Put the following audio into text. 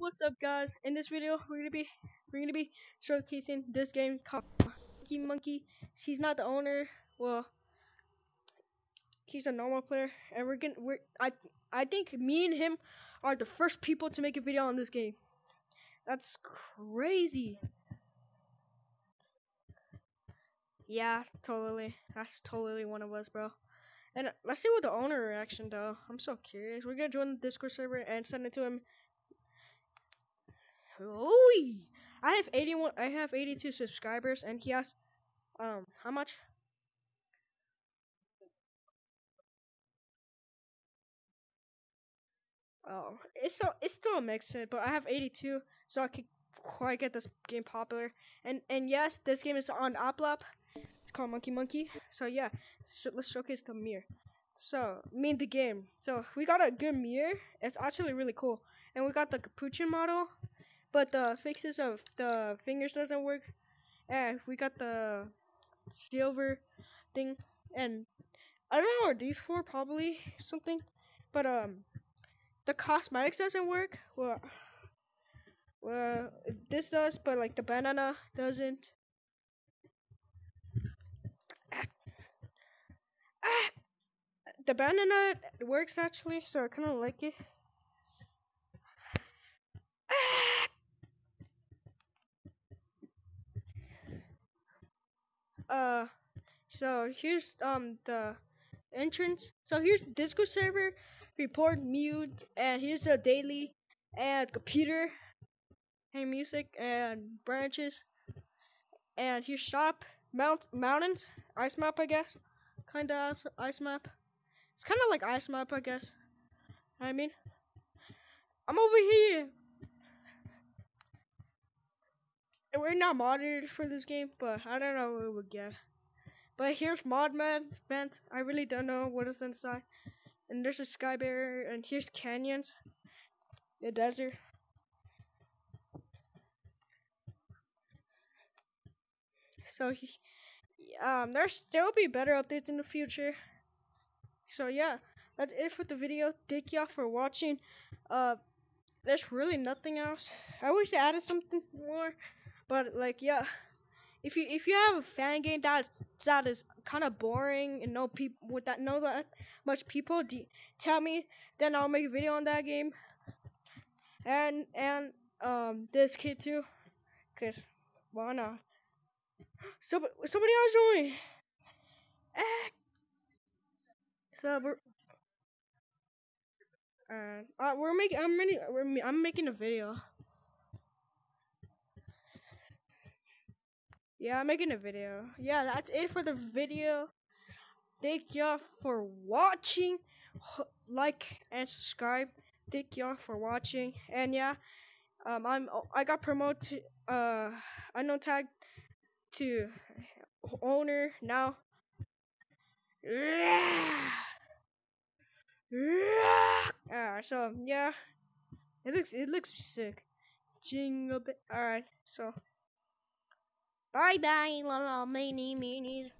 What's up guys? In this video we're gonna be we're gonna be showcasing this game called Monkey Monkey. She's not the owner, well he's a normal player and we're gonna we're I I think me and him are the first people to make a video on this game. That's crazy. Yeah, totally. That's totally one of us, bro. And let's see what the owner reaction though. I'm so curious. We're gonna join the Discord server and send it to him Ooh, I have 81 I have 82 subscribers and he has um how much? Oh, it's still it's still a mix, but I have 82, so I could quite get this game popular. And and yes, this game is on App Lab. It's called Monkey Monkey. So yeah, so let's showcase the mirror. So mean the game. So we got a good mirror. It's actually really cool, and we got the capuchin model but the fixes of the fingers doesn't work. And we got the silver thing, and I don't know what these for, probably something. But um, the cosmetics doesn't work. Well, well, this does, but like the banana doesn't. Ah. Ah. The banana works actually, so I kind of like it. Uh so here's um the entrance. So here's Discord server, report mute, and here's the daily and computer and music and branches. And here's shop, mount mountains, ice map I guess. Kinda ice map. It's kinda like ice map I guess. I mean I'm over here. We're not modded for this game, but I don't know what we would get. But here's mod man vent. I really don't know what is inside. And there's a sky barrier, and here's canyons, the desert. So he, um, there will be better updates in the future. So yeah, that's it for the video. Thank y'all for watching. Uh, there's really nothing else. I wish I added something more. But like yeah, if you if you have a fan game that's that is kind of boring and no people with that no that much people tell me, then I'll make a video on that game. And and um this kid too, cause why not? Somebody somebody else join. Ah. So we're. Uh, uh, we're making. I'm. We're, I'm making a video. Yeah, I'm making a video. Yeah, that's it for the video. Thank y'all for watching. Like and subscribe. Thank y'all for watching. And yeah, um, I'm I got promoted. Uh, unknown tag to owner now. Yeah. Uh, so yeah, it looks it looks sick. Jingle bit. All right, so. Bye bye, little mini minis.